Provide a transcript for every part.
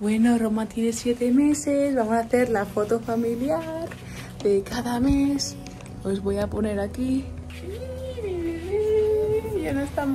Bueno, Roma tiene siete meses. Vamos a hacer la foto familiar de cada mes. Os voy a poner aquí. Ya no es tan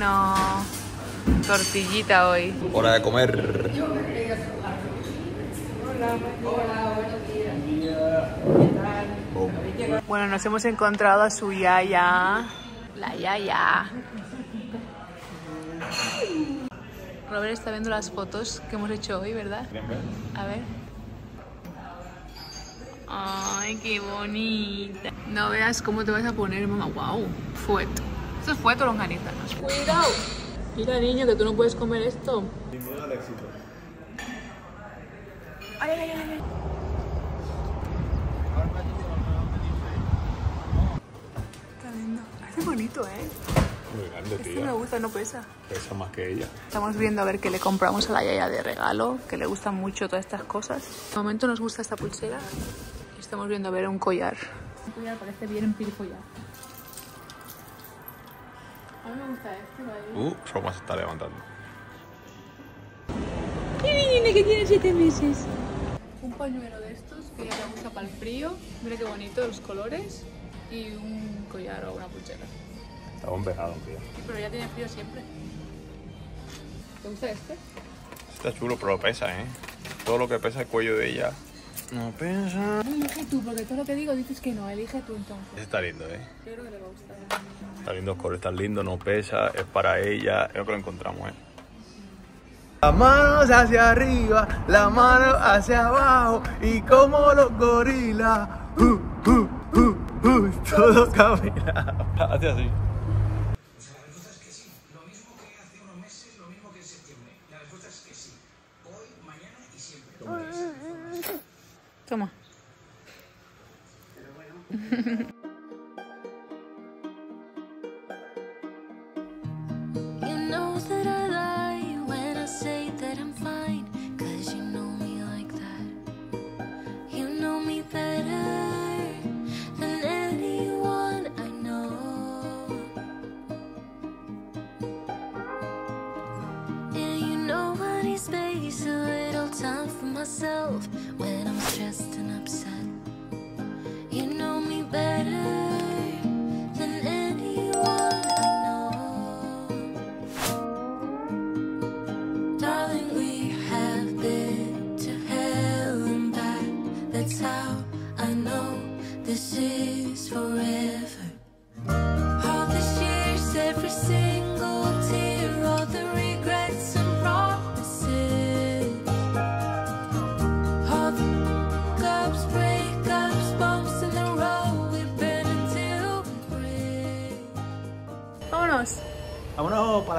Bueno, tortillita hoy. Hora de comer. Bueno, nos hemos encontrado a su yaya. La yaya. Robert está viendo las fotos que hemos hecho hoy, ¿verdad? A ver. Ay, qué bonita. No veas cómo te vas a poner, mamá. Wow, fueto. Esto es fueto longaniza. ¿no? Cuidado. Mira, niño, que tú no puedes comer esto. Ay, ay, ay, ay. Está lindo. Hace bonito, ¿eh? Muy grande, Este me gusta, no pesa. Pesa más que ella. Estamos viendo a ver qué le compramos a la Yaya de regalo, que le gustan mucho todas estas cosas. De momento nos gusta esta pulsera y estamos viendo a ver un collar. Un collar parece bien empilfollar. A mí me gusta este, ¿vale? Uh, Roma se está levantando. Tiene que tiene 7 meses. Un pañuelo de estos que ya me gusta para el frío. Mira qué bonito los colores. Y un collar o una pulsera. Está bombejado, tío. Pero ya tiene frío siempre. ¿Te gusta este? Está chulo, pero pesa, ¿eh? Todo lo que pesa el cuello de ella. No pesa. Elige tú, porque todo lo que digo dices que no. Elige tú entonces. Ese está lindo, ¿eh? Yo creo que le va a gustar. Está lindo color, está lindo, no pesa, es para ella. Es lo que lo encontramos, ¿eh? Las manos hacia arriba, la mano hacia abajo y como los gorilas. Uh, uh, uh, uh, todo camina. Hace así. Toma. You know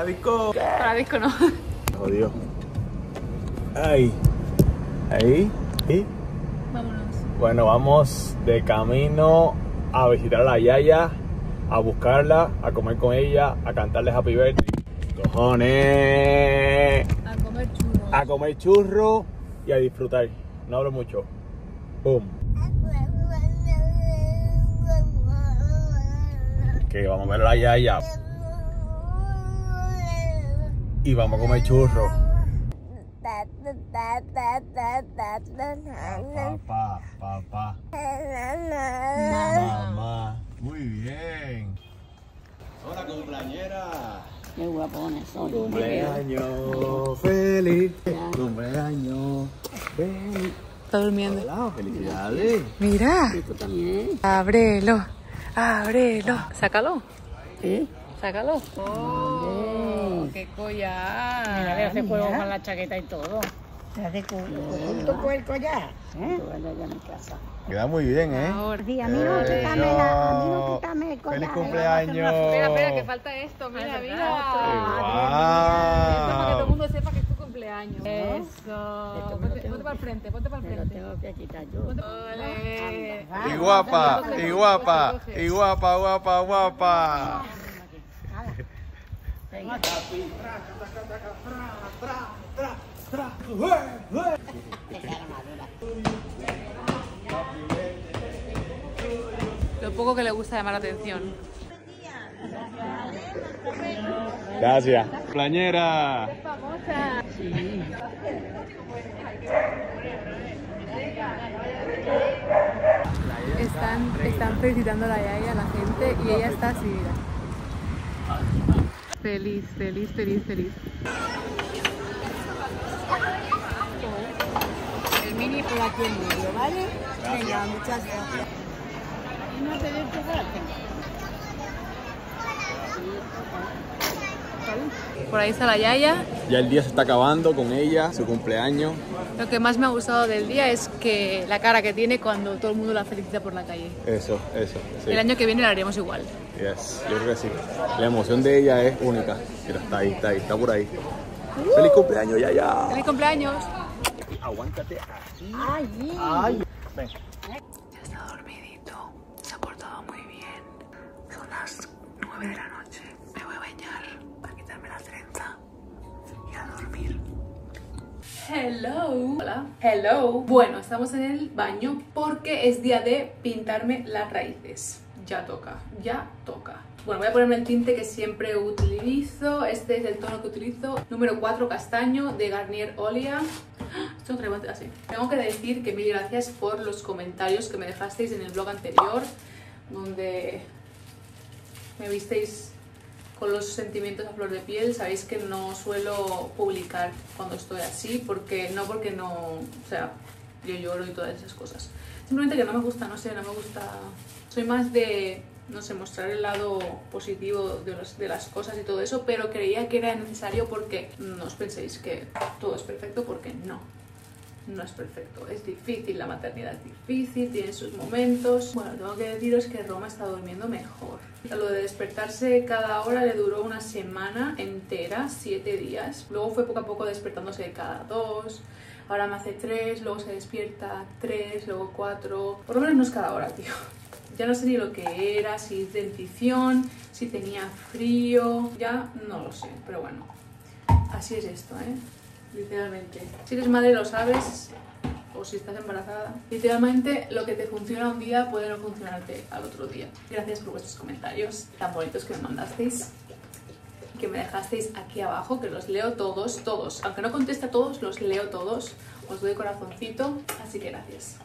para disco. Para disco no. Jodido. Ahí. Ahí. Y Vámonos. bueno, vamos de camino a visitar a la Yaya, a buscarla, a comer con ella, a cantarle Happy Birthday. Cojones. A comer churros. A comer churro y a disfrutar. No hablo mucho. Boom. Que vamos a ver a la Yaya y vamos a comer churro. Papá, papá, mamá. Muy bien. Hola, cumpleañera. Qué guapones son. Cumpleaños feliz. Cumpleaños feliz. Está durmiendo. Hola, felicidades. Mira. Ábrelo. Ábrelo. Sácalo. ¿Sí? Sácalo. Oh, qué collar. Mira, que hace juego con la chaqueta y todo. ¿Te hace cu- tu puerco ya? ¿Eh? A mi casa. Queda muy bien, ¿eh? Ahora. Sí, a mí no quítame la, a mí no quítame el ¡Feliz collar. cumpleaños! Espera, espera, que falta esto. Mira, mira. Para que todo el mundo sepa que es tu cumpleaños. Eso. Ponte, para el frente, ponte para el Me lo frente. tengo que quitar yo. Ole. Y guapa, y guapa, y guapa, guapa, guapa. Venga. Lo poco que le gusta llamar la atención. Gracias. Plañera. Están, están felicitando a la Yaya, a la gente, y ella está así, mira. Feliz, feliz, feliz, feliz. El mini por aquí en medio, ¿vale? Venga, muchas gracias. ¿Y no te dio chocolate? Por ahí está la Yaya. Ya el día se está acabando con ella, su cumpleaños. Lo que más me ha gustado del día es que la cara que tiene cuando todo el mundo la felicita por la calle. Eso, eso. Sí. El año que viene la haremos igual. Yes, yo creo que sí. La emoción de ella es única. Mira, está ahí, está ahí, está por ahí. ¡Feliz cumpleaños, ya, ya! ¡Feliz cumpleaños! Aguántate así. Ay, Ay. Ven. Ya está dormidito, se ha portado muy bien. Son las 9 de la noche. Me voy a bañar para quitarme la trenza y a dormir. Hello. Hola. Hello. Bueno, estamos en el baño porque es día de pintarme las raíces. Ya toca, ya toca. Bueno, voy a ponerme el tinte que siempre utilizo. Este es el tono que utilizo. Número 4 castaño de Garnier Olia. Esto no traigo así. Tengo que decir que mil gracias por los comentarios que me dejasteis en el blog anterior, donde me visteis con los sentimientos a flor de piel. Sabéis que no suelo publicar cuando estoy así, porque no porque no, o sea, yo lloro y todas esas cosas. Simplemente que no me gusta, no sé, no me gusta. Soy más de, no sé, mostrar el lado positivo de, los- de las cosas y todo eso, pero creía que era necesario porque no os penséis que todo es perfecto, porque no no es perfecto. Es difícil, la maternidad es difícil, tiene sus momentos. Bueno, tengo que deciros que Roma está durmiendo mejor. Lo de despertarse cada hora le duró una semana entera, siete días. Luego fue poco a poco despertándose cada dos. Ahora me hace tres, luego se despierta tres, luego cuatro. Por lo menos no es cada hora, tío. Ya no sé ni lo que era, si dentición, si tenía frío, ya no lo sé, pero bueno. Así es esto, ¿eh? Literalmente. Si eres madre lo sabes, o si estás embarazada. Literalmente lo que te funciona un día puede no funcionarte al otro día. Gracias por vuestros comentarios tan bonitos que me mandasteis. Que me dejasteis aquí abajo, que los leo todos, todos. Aunque no conteste a todos, los leo todos. Os doy corazoncito, así que gracias.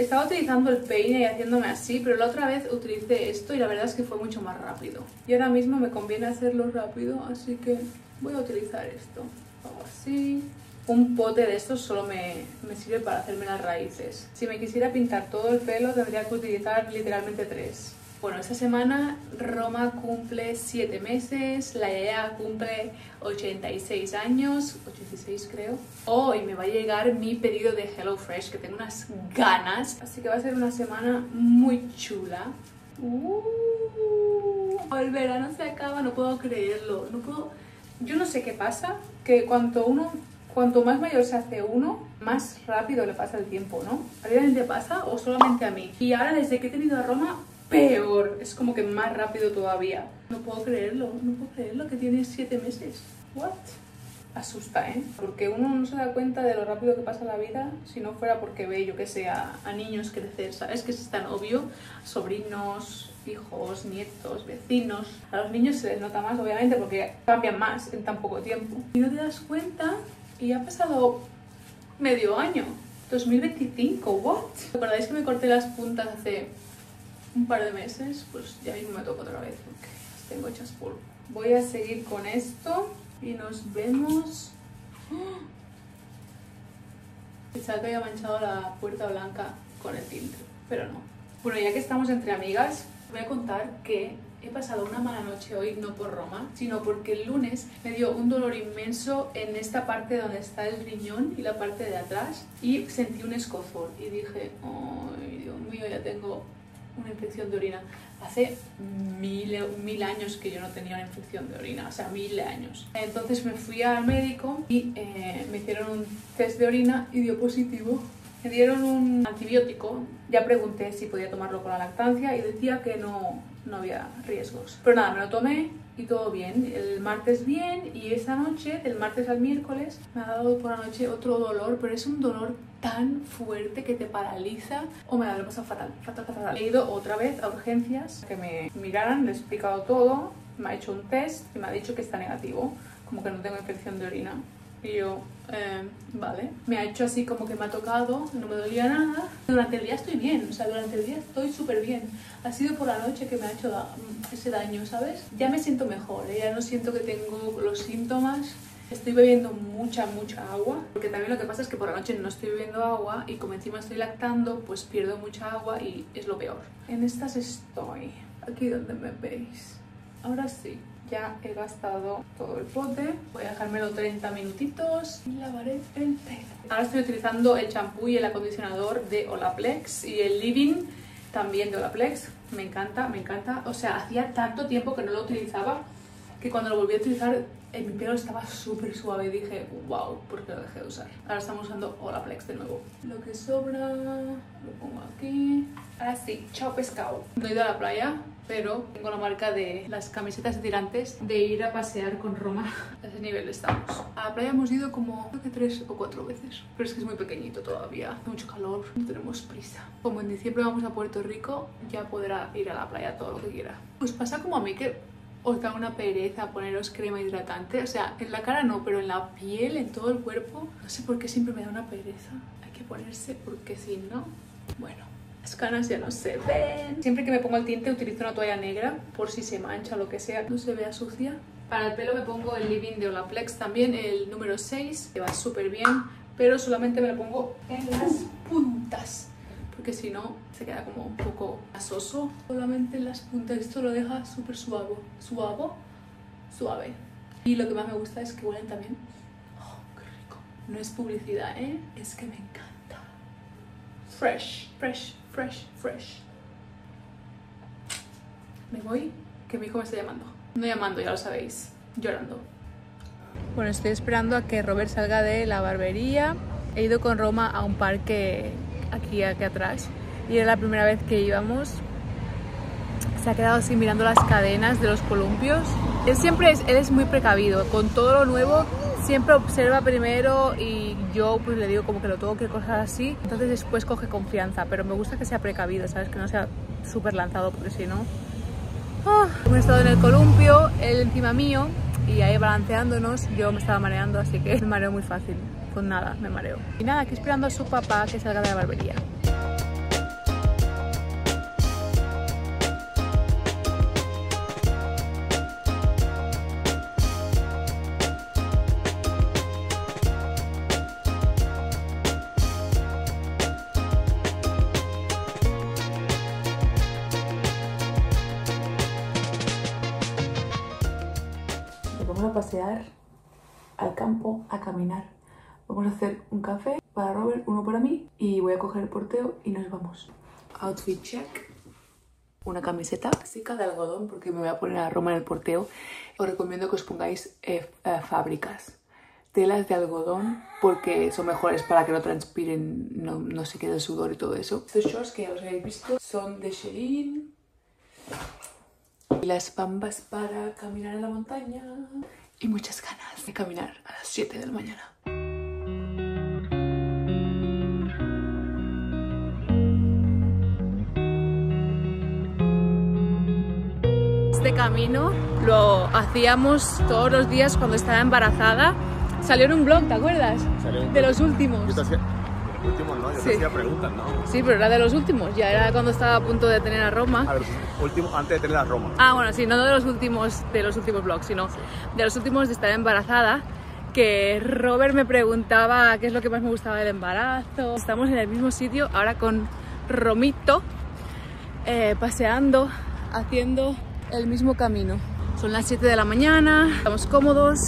Estaba utilizando el peine y haciéndome así, pero la otra vez utilicé esto y la verdad es que fue mucho más rápido. Y ahora mismo me conviene hacerlo rápido, así que voy a utilizar esto. Hago así. Un pote de estos solo me, me sirve para hacerme las raíces. Si me quisiera pintar todo el pelo tendría que utilizar literalmente tres. Bueno, esta semana Roma cumple 7 meses, la Yaya cumple 86 años, 86 creo. Hoy me va a llegar mi pedido de HelloFresh, que tengo unas ganas. Así que va a ser una semana muy chula. Uh, el verano se acaba, no puedo creerlo. No puedo... Yo no sé qué pasa, que cuanto uno... Cuanto más mayor se hace uno, más rápido le pasa el tiempo, ¿no? ¿A alguien te pasa o solamente a mí? Y ahora desde que he tenido a Roma, peor. Es como que más rápido todavía. No puedo creerlo, no puedo creerlo que tiene siete meses. What? Asusta, ¿eh? Porque uno no se da cuenta de lo rápido que pasa la vida si no fuera porque ve, yo que sé, a, a niños crecer, ¿sabes? Que es tan obvio. Sobrinos, hijos, nietos, vecinos. A los niños se les nota más, obviamente, porque cambian más en tan poco tiempo. Y no te das cuenta y ha pasado medio año. 2025, what? ¿Recordáis que me corté las puntas hace un par de meses? Pues ya mismo me toca otra vez porque las tengo hechas polvo. Voy a seguir con esto y nos vemos. ¡Ah! Pensaba que había manchado la puerta blanca con el tinte, pero no. Bueno, ya que estamos entre amigas, voy a contar que he pasado una mala noche hoy, no por Roma, sino porque el lunes me dio un dolor inmenso en esta parte donde está el riñón y la parte de atrás y sentí un escozor y dije, ay Dios mío, ya tengo una infección de orina. Hace mil, mil años que yo no tenía una infección de orina, o sea, mil años. Entonces me fui al médico y eh, me hicieron un test de orina y dio positivo. Me dieron un antibiótico, ya pregunté si podía tomarlo con la lactancia y decía que no, no había riesgos. Pero nada, me lo tomé y todo bien. El martes bien y esa noche, del martes al miércoles, me ha dado por la noche otro dolor, pero es un dolor tan fuerte que te paraliza o me la he pasado fatal, fatal, fatal. He ido otra vez a urgencias que me miraran, le he explicado todo, me ha hecho un test y me ha dicho que está negativo, como que no tengo infección de orina. Y yo, eh, vale. Me ha hecho así como que me ha tocado, no me dolía nada. Durante el día estoy bien, o sea, durante el día estoy súper bien. Ha sido por la noche que me ha hecho da- ese daño, ¿sabes? Ya me siento mejor, ¿eh? ya no siento que tengo los síntomas. Estoy bebiendo mucha, mucha agua, porque también lo que pasa es que por la noche no estoy bebiendo agua y como encima estoy lactando, pues pierdo mucha agua y es lo peor. En estas estoy, aquí donde me veis. Ahora sí, ya he gastado todo el pote. Voy a dejármelo 30 minutitos y lavaré el pelo. Ahora estoy utilizando el champú y el acondicionador de Olaplex y el Living también de Olaplex. Me encanta, me encanta. O sea, hacía tanto tiempo que no lo utilizaba que cuando lo volví a utilizar mi pelo estaba súper suave y dije, wow, ¿por qué lo dejé de usar? Ahora estamos usando Olaplex de nuevo. Lo que sobra lo pongo aquí. Ahora sí, chao pescado. No he ido a la playa, pero tengo la marca de las camisetas tirantes de ir a pasear con Roma. A ese nivel estamos. A la playa hemos ido como creo que tres o cuatro veces, pero es que es muy pequeñito todavía. Hace mucho calor, no tenemos prisa. Como en diciembre vamos a Puerto Rico, ya podrá ir a la playa todo lo que quiera. Pues pasa como a mí que os da una pereza poneros crema hidratante. O sea, en la cara no, pero en la piel, en todo el cuerpo. No sé por qué siempre me da una pereza. Hay que ponerse porque si no, bueno. Las canas ya no se ven. Siempre que me pongo el tinte utilizo una toalla negra por si se mancha o lo que sea, no se vea sucia. Para el pelo me pongo el Living de Olaplex también, el número 6, que va súper bien, pero solamente me lo pongo en las puntas porque si no se queda como un poco asoso solamente en las puntas. Esto lo deja súper suave, suave, suave. Y lo que más me gusta es que huelen también. Oh, qué rico. No es publicidad, ¿eh? Es que me encanta. Fresh, fresh, fresh, fresh. Me voy, que mi hijo me está llamando. No llamando, ya lo sabéis, llorando. Bueno, estoy esperando a que Robert salga de la barbería. He ido con Roma a un parque aquí, aquí atrás y era la primera vez que íbamos. Se ha quedado así mirando las cadenas de los columpios. Él siempre es, él es muy precavido, con todo lo nuevo siempre observa primero y yo pues le digo como que lo tengo que coger así, entonces después coge confianza, pero me gusta que sea precavido, ¿sabes? Que no sea súper lanzado porque si no... Ah, hemos estado en el columpio, él encima mío y ahí balanceándonos, yo me estaba mareando, así que me mareo muy fácil. Con nada, me mareo. Y nada, aquí esperando a su papá que salga de la barbería. Vamos a pasear al campo a caminar. Vamos a hacer un café para Robert, uno para mí y voy a coger el porteo y nos vamos. Outfit check. Una camiseta básica de algodón porque me voy a poner a Roma en el porteo. Os recomiendo que os pongáis eh, eh, fábricas. Telas de algodón porque son mejores para que no transpiren, no, no se quede el sudor y todo eso. Estos shorts que ya os habéis visto son de Shein. Y las bambas para caminar en la montaña. Y muchas ganas de caminar a las 7 de la mañana. Camino lo hacíamos todos los días cuando estaba embarazada. Salió en un blog, ¿te acuerdas? Salió un De los últimos. Yo te hacía. Los últimos no, yo Sí. te hacía preguntas, ¿no? Sí, pero era de los últimos. Ya era cuando estaba a punto de tener a Roma. A ver, último, antes de tener a Roma. Ah, bueno, sí, no de los últimos, de los últimos vlogs, sino de los últimos de estar embarazada, que Robert me preguntaba qué es lo que más me gustaba del embarazo. Estamos en el mismo sitio, ahora con Romito, eh, paseando, haciendo el mismo camino. Son las 7 de la mañana, estamos cómodos,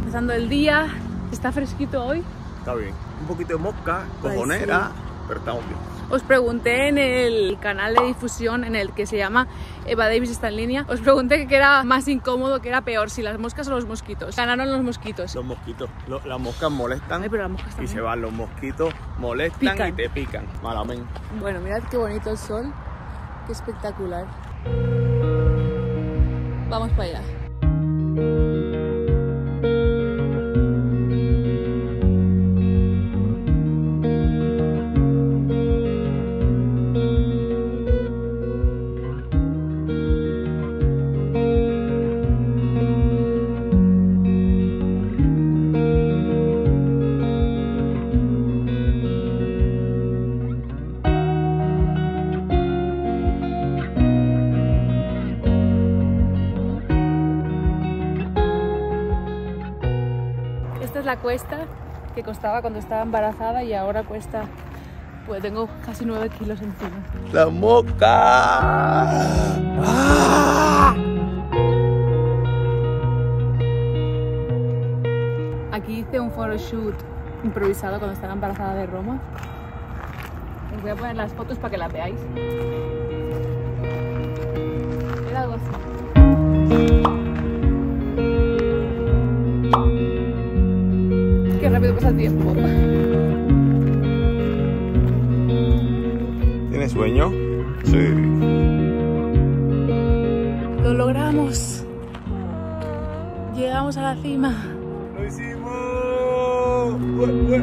empezando el día. Está fresquito hoy. Está bien. Un poquito de mosca, cojonera, pero estamos bien. Os pregunté en el canal de difusión en el que se llama Eva Davis está en línea, os pregunté qué era más incómodo, qué era peor, si las moscas o los mosquitos. Ganaron los mosquitos. Los mosquitos, lo- las moscas molestan Ay, pero las moscas y se van. Los mosquitos molestan Pican. y te pican. Malamente. Bueno, mirad qué bonito el sol, qué espectacular. Vamos para allá. Cuesta que costaba cuando estaba embarazada y ahora cuesta, pues tengo casi 9 kilos encima. La mosca. ¡Ah! Aquí hice un photoshoot improvisado cuando estaba embarazada de Roma. Os voy a poner las fotos para que las veáis. El tiempo. ¿Tienes sueño? Sí. Lo logramos. Llegamos a la cima. ¡Lo hicimos! ¡Ue, ue,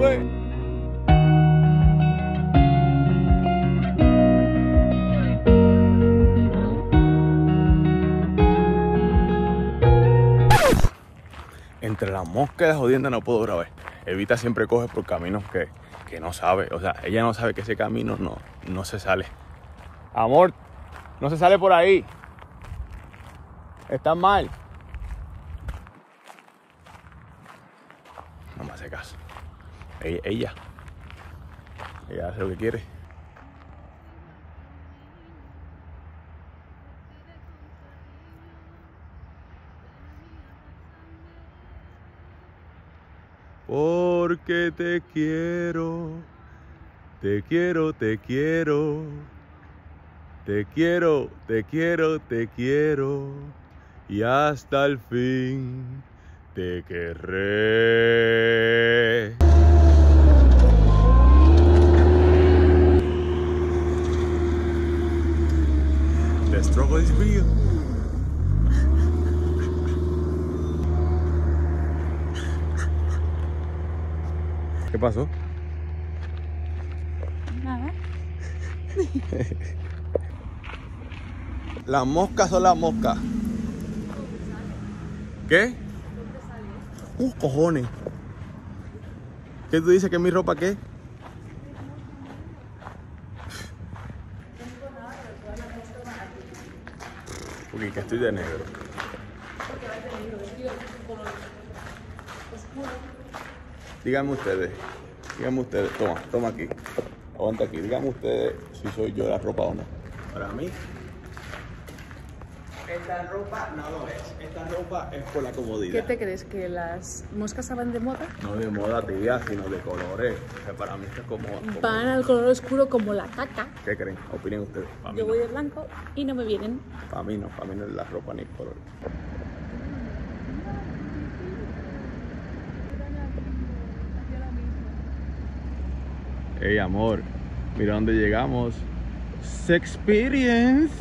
ue, Entre las moscas y jodiendas no puedo grabar. Evita siempre coge por caminos que, que no sabe. O sea, ella no sabe que ese camino no, no se sale. Amor, no se sale por ahí. Está mal. No me hace caso. Ella. Ella hace lo que quiere. Porque te quiero, te quiero, te quiero, te quiero, te quiero, te quiero, y hasta el fin te querré. The struggle is real. ¿Qué pasó? Nada. Las moscas son las moscas. ¿Qué? Uh, cojones. ¿Qué tú dices que mi ropa qué? Porque que estoy de negro. Díganme ustedes, díganme ustedes, toma, toma aquí, aguanta aquí, díganme ustedes si soy yo la ropa o no. Para mí, esta ropa no lo es, esta ropa es por la ¿Qué comodidad. te crees? ¿Que las moscas van de moda? No de moda tía, sino de colores. O sea, para mí esto es como, como- Van al color oscuro como la caca. ¿Qué creen? Opinen ustedes. Yo no. voy de blanco y no me vienen. Para mí no, para mí no es la ropa ni el color. Hey amor, mira dónde llegamos. Sex Experience.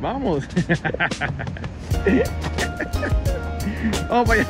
Vamos. Vamos para.